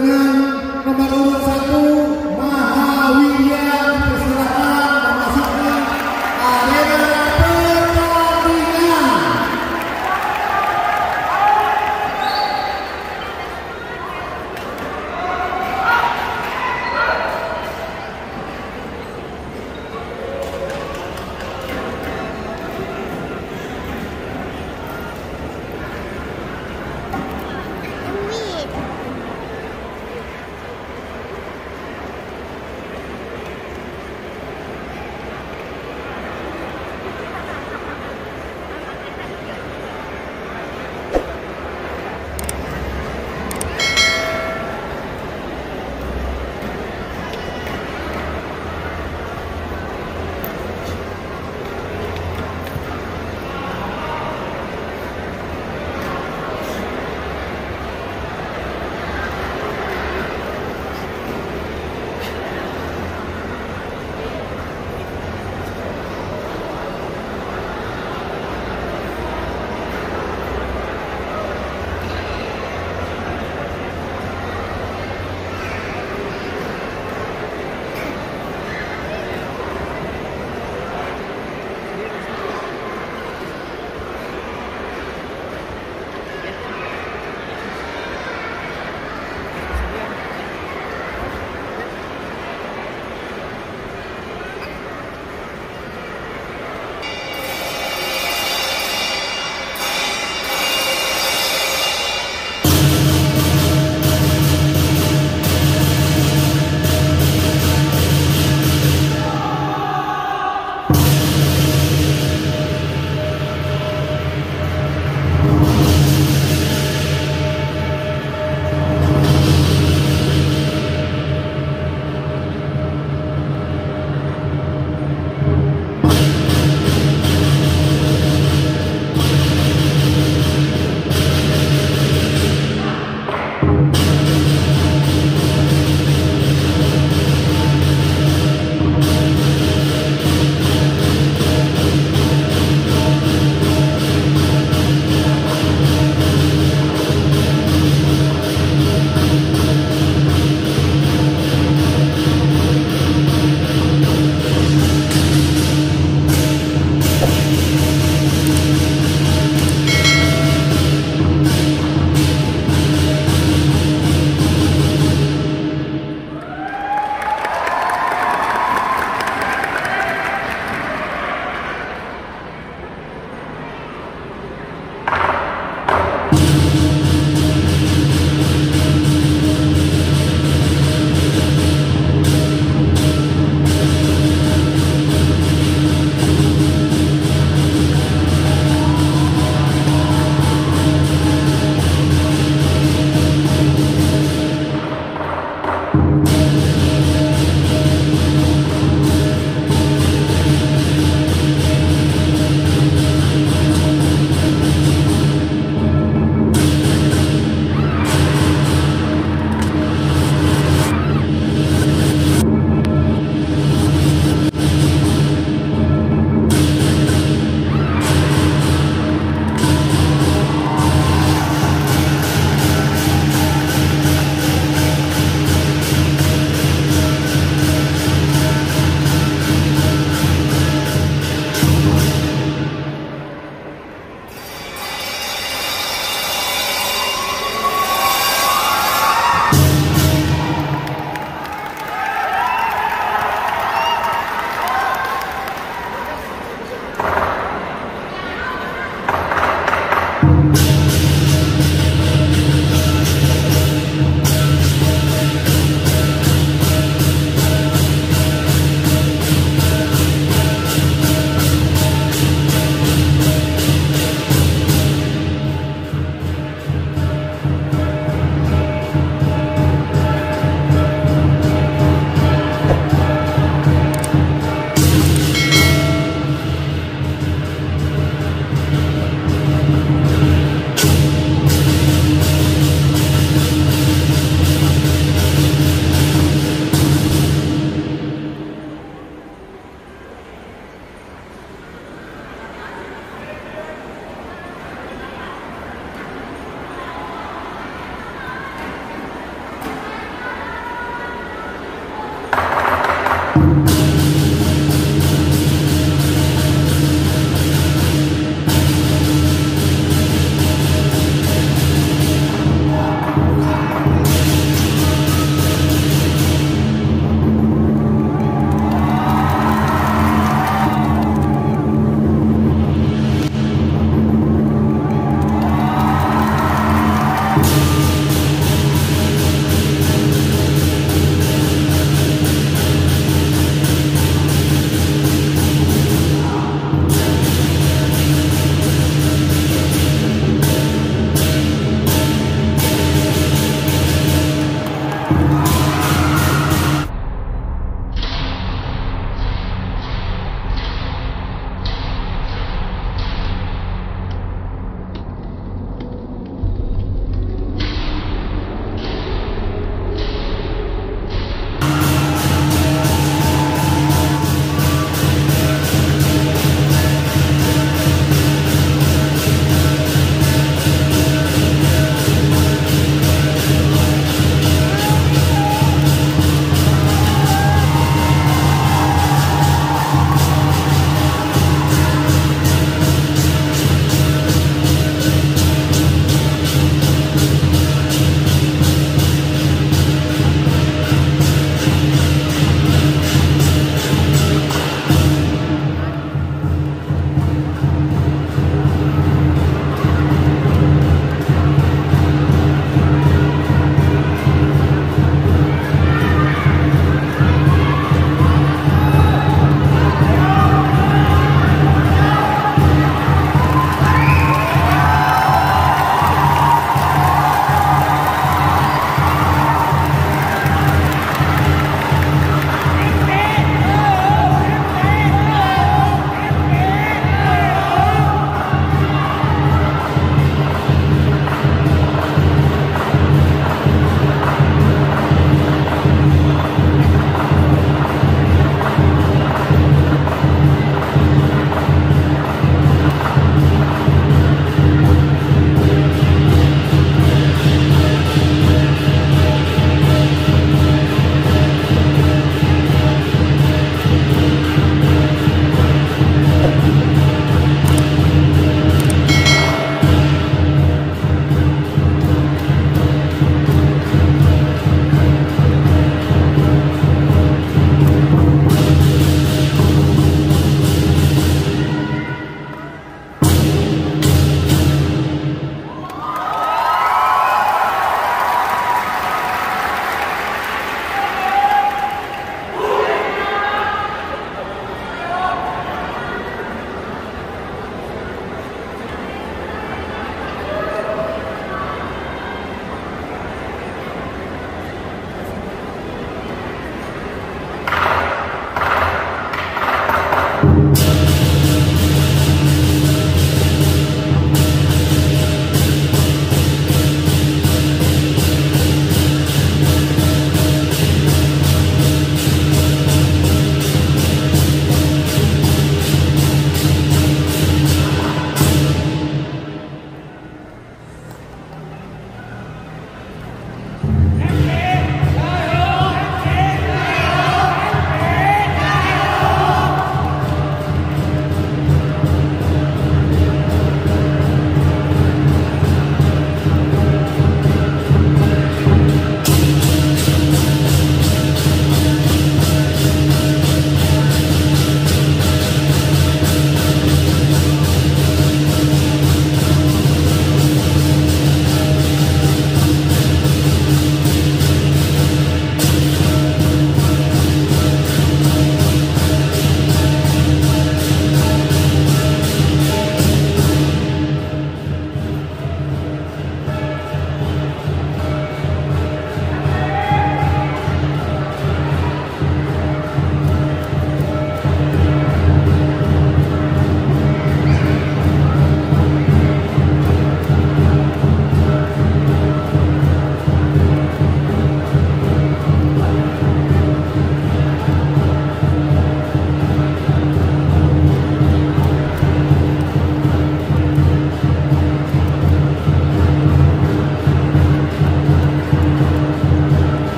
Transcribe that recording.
dengan